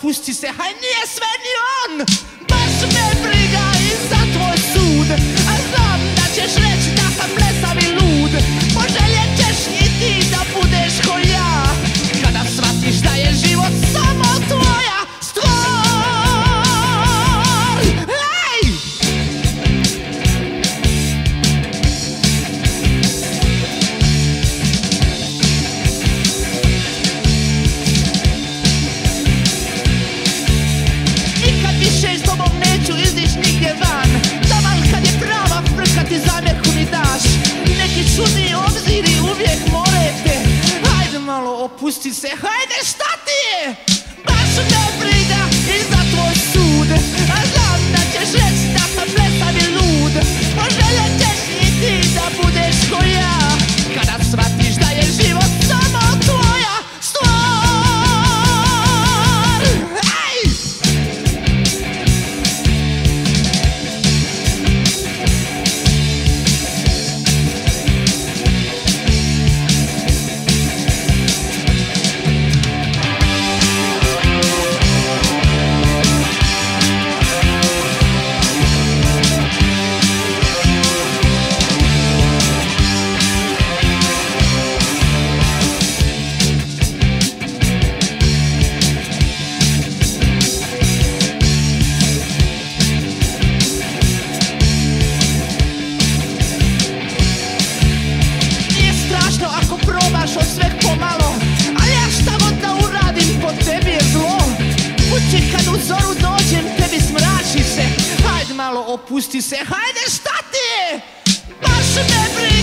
pusti se, haj nije sve opus ti se, haideți, tati! opustiti se, hajde stati! Baš ne brini!